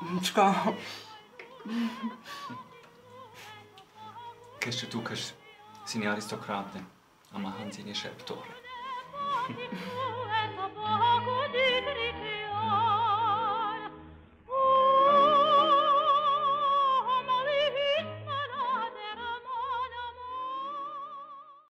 Mutschka. Kennst du Dukas seine Aristokraten? Am machen seine Schreibtore.